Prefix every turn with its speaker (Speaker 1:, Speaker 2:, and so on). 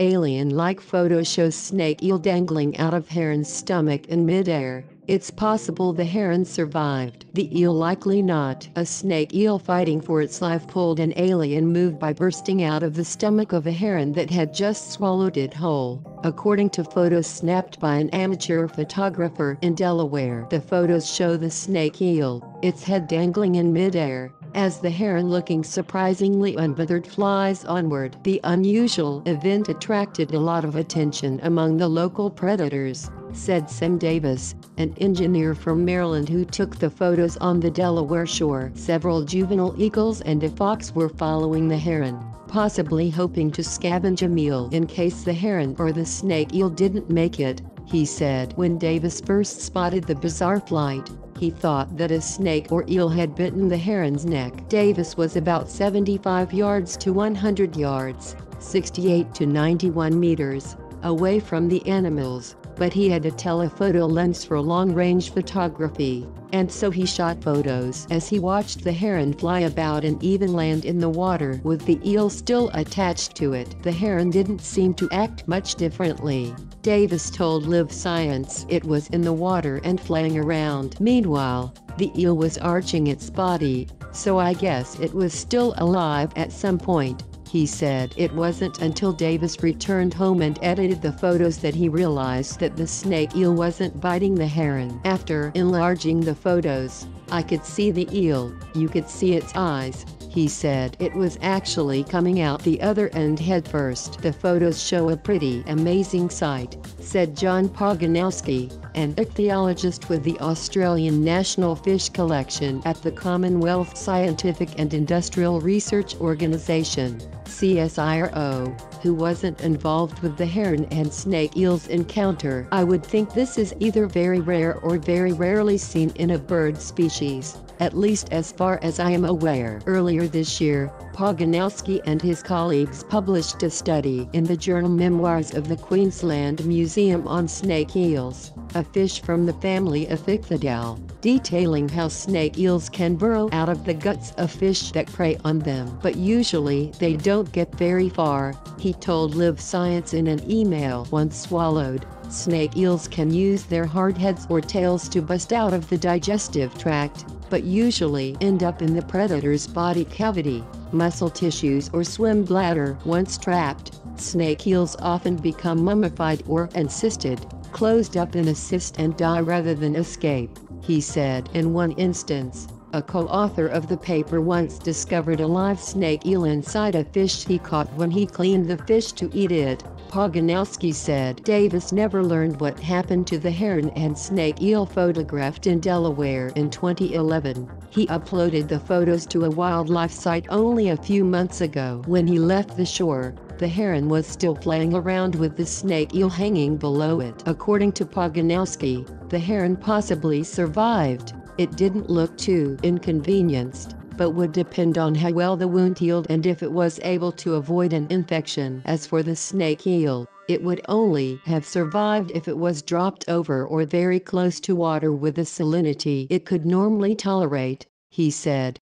Speaker 1: Alien-like photo shows snake eel dangling out of heron's stomach in midair. It's possible the heron survived. The eel likely not. A snake eel fighting for its life pulled an alien move by bursting out of the stomach of a heron that had just swallowed it whole. According to photos snapped by an amateur photographer in Delaware, the photos show the snake eel, its head dangling in midair, as the heron looking surprisingly unbothered flies onward. The unusual event attracted a lot of attention among the local predators, said Sam Davis, an engineer from Maryland who took the photos on the Delaware shore. Several juvenile eagles and a fox were following the heron, possibly hoping to scavenge a meal in case the heron or the snake eel didn't make it, he said. When Davis first spotted the bizarre flight, he thought that a snake or eel had bitten the heron's neck. Davis was about 75 yards to 100 yards, 68 to 91 meters, away from the animals, but he had a telephoto lens for long-range photography, and so he shot photos as he watched the heron fly about and even land in the water with the eel still attached to it. The heron didn't seem to act much differently. Davis told Live Science it was in the water and flying around. Meanwhile, the eel was arching its body, so I guess it was still alive at some point. He said it wasn't until Davis returned home and edited the photos that he realized that the snake eel wasn't biting the heron. After enlarging the photos, I could see the eel, you could see its eyes, he said it was actually coming out the other end headfirst. The photos show a pretty amazing sight, said John Pogonoski, an ichthyologist with the Australian National Fish Collection at the Commonwealth Scientific and Industrial Research Organisation, CSIRO, who wasn't involved with the heron and snake eels encounter. I would think this is either very rare or very rarely seen in a bird species at least as far as I am aware. Earlier this year, Pogonoski and his colleagues published a study in the journal Memoirs of the Queensland Museum on snake eels, a fish from the family Ophichthidae, detailing how snake eels can burrow out of the guts of fish that prey on them. But usually they don't get very far, he told Live Science in an email once swallowed. Snake eels can use their hard heads or tails to bust out of the digestive tract, but usually end up in the predator's body cavity, muscle tissues or swim bladder. Once trapped, snake eels often become mummified or encysted, closed up in assist and die rather than escape, he said. In one instance, a co-author of the paper once discovered a live snake eel inside a fish he caught when he cleaned the fish to eat it. Pogonoski said Davis never learned what happened to the heron and snake eel photographed in Delaware in 2011. He uploaded the photos to a wildlife site only a few months ago. When he left the shore, the heron was still playing around with the snake eel hanging below it. According to Pogonoski, the heron possibly survived. It didn't look too inconvenienced but would depend on how well the wound healed and if it was able to avoid an infection. As for the snake eel, it would only have survived if it was dropped over or very close to water with the salinity it could normally tolerate, he said.